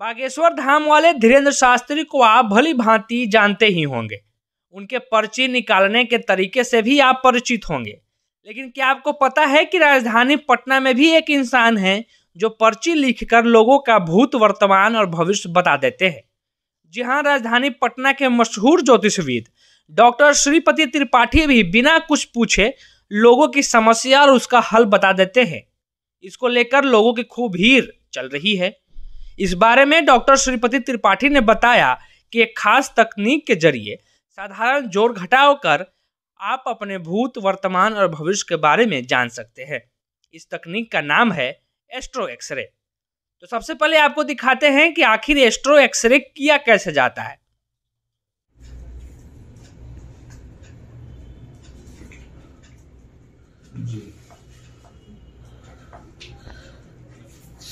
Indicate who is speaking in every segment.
Speaker 1: बागेश्वर धाम वाले धीरेन्द्र शास्त्री को आप भली भांति जानते ही होंगे। उनके पर्ची निकालने के तरीके से भी आप परिचित होंगे। लेकिन क्या आपको पता है कि राजधानी पटना में भी एक इंसान है जो पर्ची लिखकर लोगों का भूत वर्तमान और भविष्य बता देते हैं? जी हाँ राजधानी पटना के मशहूर ज्योतिषविद डॉक्टर श्रीपति त्रिपाठी भी बिना कुछ पूछे लोगों की समस्या और उसका हल बता देते हैं। इसको लेकर लोगों की खूब भीड़ चल रही है। इस बारे में डॉक्टर श्रीपति त्रिपाठी ने बताया कि एक खास तकनीक के ज़रिए साधारण जोड़ घटाव कर आप अपने भूत, वर्तमान और भविष्य के बारे में जान सकते हैं। इस तकनीक का नाम है एस्ट्रो एक्सरे। तो सबसे पहले आपको दिखाते हैं कि आखिर एस्ट्रो एक्सरे किया कैसे जाता है।
Speaker 2: जी।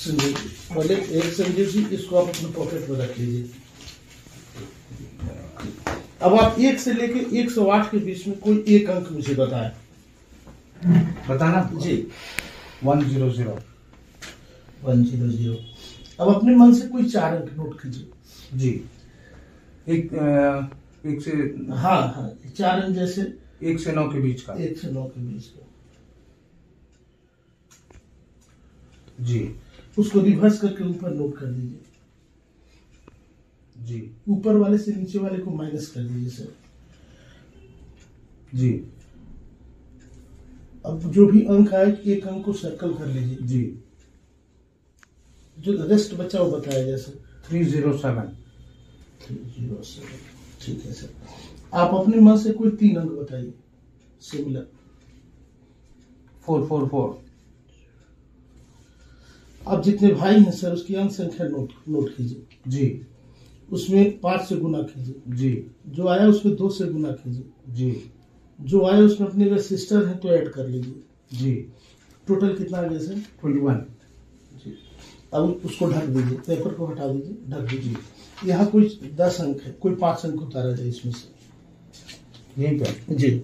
Speaker 2: संजीव पहले एक संजीव जी इसको आप अपने पॉकेट में रख लीजिए। अब आप एक से लेके एक सौ आठ के बीच में कोई एक अंक मुझे बताएँ।
Speaker 3: बताना।
Speaker 2: जी।
Speaker 3: One zero zero.
Speaker 2: One zero zero. अब अपने मन से कोई चार अंक नोट कीजिए।
Speaker 3: जी। एक अ, एक से
Speaker 2: हाँ हाँ चार अंक जैसे
Speaker 3: एक से नौ के बीच का।
Speaker 2: एक से नौ के बीच का।
Speaker 3: जी।
Speaker 2: उसको रिवर्स करके ऊपर नोट कर दीजिए।
Speaker 3: जी।
Speaker 2: ऊपर वाले से नीचे वाले को माइनस कर दीजिए सर
Speaker 3: जी।
Speaker 2: अब जो भी अंक आए एक अंक को सर्कल कर लीजिए।
Speaker 3: जी।
Speaker 2: जो रेस्ट बचा वो बताया जाए sir
Speaker 3: three zero seven
Speaker 2: three zero seven ठीक है सर आप अपने मन से कोई तीन अंक बताइए। सिमिलर
Speaker 3: फोर फोर फोर
Speaker 2: आप जितने भाई हैं सर उसकी अंक संख्या नोट नोट कीजिए।
Speaker 3: जी।
Speaker 2: उसमें पाँच से गुना कीजिए।
Speaker 3: जी।
Speaker 2: जो आया उसमें दो से गुना कीजिए।
Speaker 3: जी।
Speaker 2: जो आया उसमें अपने अगर सिस्टर है तो ऐड कर लीजिए।
Speaker 3: जी।
Speaker 2: टोटल कितना आ गया सर?
Speaker 3: ट्वेंटी वन
Speaker 2: जी। अब उसको ढक दीजिए। पेपर को हटा दीजिए। ढक दीजिए। यहाँ कोई दस अंक है कोई पाँच अंक उतारा जाए इसमें से।
Speaker 3: यहीं पे।
Speaker 2: जी।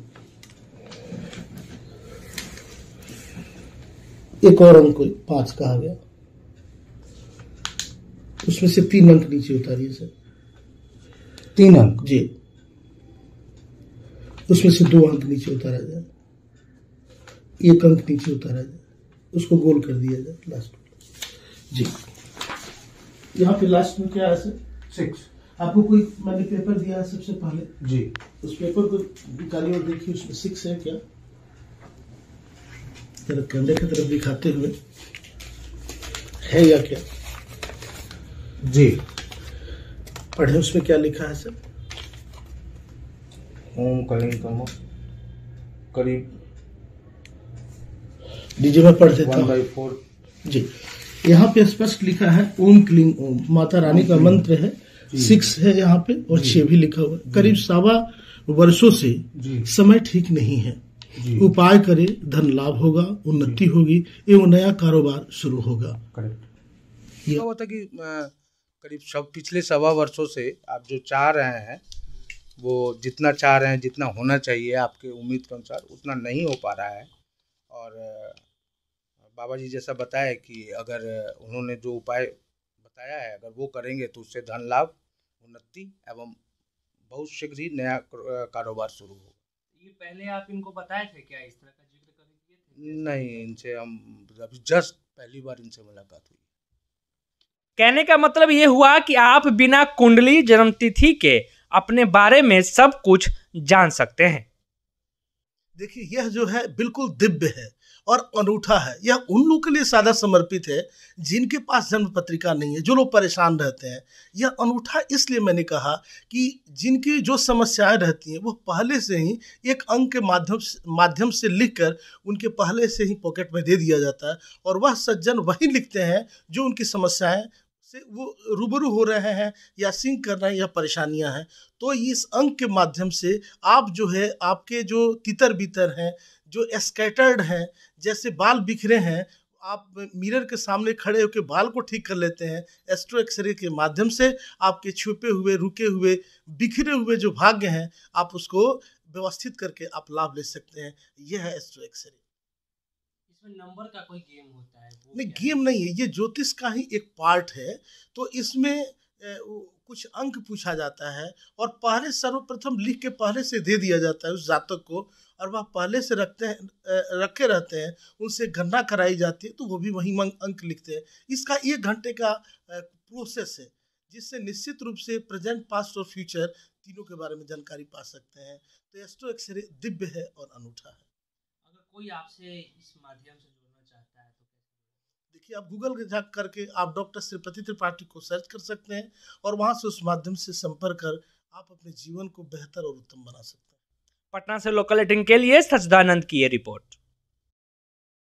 Speaker 2: एक और अंक पाँच का आ गया। उसमें से तीन अंक नीचे उतारिए सर।
Speaker 3: तीन अंक?
Speaker 2: जी। उसमें से दो अंक नीचे उतारा जाए। एक अंक नीचे उतारा जाए। उसको गोल कर दिया जाए लास्ट में जी। यहाँ पे लास्ट में क्या है सर?
Speaker 3: सिक्स
Speaker 2: आपको कोई मैंने पेपर दिया है सबसे पहले?
Speaker 3: जी।
Speaker 2: उस पेपर को निकालिए और देखिए उसमें सिक्स है क्या? जरा कैमरे की तरफ़ दिखाते हुए। है या क्या?
Speaker 3: जी।
Speaker 2: पढ़े उसमें क्या लिखा है सर?
Speaker 3: ओम कलिंग कमो करीब
Speaker 2: लीजिए मैं पढ़ देता हूँ।
Speaker 3: फोर।
Speaker 2: जी। यहाँ पे स्पष्ट लिखा है ओम क्लींग ओम। माता रानी का मंत्र है सिक्स है यहाँ पे और छह भी लिखा हुआ है। करीब सवा वर्षों से समय ठीक नहीं है। उपाय करे धन लाभ होगा उन्नति होगी एवं नया कारोबार शुरू होगा।
Speaker 3: करेक्ट।
Speaker 2: ये-
Speaker 4: होता कि करीब सब पिछले सवा वर्षों से आप जो चाह रहे हैं वो जितना चाह रहे हैं जितना होना चाहिए आपके उम्मीद के अनुसार उतना नहीं हो पा रहा है। और बाबा जी जैसा बताया कि अगर उन्होंने जो उपाय बताया है अगर वो करेंगे तो उससे धन लाभ उन्नति एवं बहुत शीघ्र ही नया कारोबार शुरू होगा।
Speaker 1: ये पहले आप इनको बताए थे क्या इस तरह का ज़िक्र करेंगे?
Speaker 4: नहीं इनसे हम अभी जस्ट पहली बार इनसे मुलाकात हुई।
Speaker 1: कहने का मतलब ये हुआ कि आप बिना कुंडली जन्म तिथि के अपने बारे में सब कुछ जान सकते हैं।
Speaker 2: देखिए, यह जो है बिल्कुल दिव्य है और अनूठा है। यह उन लोगों के लिए सादा समर्पित है जिनके पास जन्म पत्रिका नहीं है, जो लोग परेशान रहते हैं। यह अनूठा इसलिए मैंने कहा कि जिनकी जो समस्याएँ रहती हैं, वो पहले से ही एक अंक के माध्यम माध्यम से लिखकर उनके पहले से ही पॉकेट में दे दिया जाता है और वह सज्जन वही लिखते हैं जो उनकी समस्याएँ से वो रूबरू हो रहे हैं या सिंक कर रहे हैं या परेशानियाँ हैं तो इस अंक के माध्यम से आप जो है, आपके जो तितर बितर हैं, जो स्कैटर्ड हैं, जैसे बाल बिखरे हैं, आप मिरर के सामने खड़े होकर बाल को ठीक कर लेते हैं एस्ट्रो एक्सरे के माध्यम से आपके छुपे हुए, रुके हुए, बिखरे हुए जो भाग्य हैं, आप उसको व्यवस्थित करके आप लाभ ले सकते हैं। यह है एस्ट्रो एक्सरे
Speaker 5: इसमें नंबर का कोई गेम होता है
Speaker 2: नहीं गेम नहीं है ये ज्योतिष का ही एक पार्ट है। तो इसमें कुछ अंक पूछा जाता है और पहले सर्वप्रथम लिख के पहले से दे दिया जाता है उस जातक को और वह पहले से रखते हैं रखे रहते हैं उनसे गणना कराई जाती है तो वो भी वही अंक लिखते हैं। इसका एक घंटे का प्रोसेस है जिससे निश्चित रूप से प्रेजेंट पास्ट और फ्यूचर तीनों के बारे में जानकारी पा सकते हैं। तो एस्ट्रो एक्सरे दिव्य है और अनूठा है।
Speaker 5: कोई आपसे इस माध्यम से जुड़ना चाहता है तो
Speaker 2: देखिए आप गूगल जा करके आप डॉक्टर श्रीपति त्रिपाठी को सर्च कर सकते हैं और वहाँ से उस माध्यम से संपर्क कर आप अपने जीवन को बेहतर और उत्तम बना सकते हैं।
Speaker 1: पटना से लोकल एटिंग के लिए सचदानंद की ये रिपोर्ट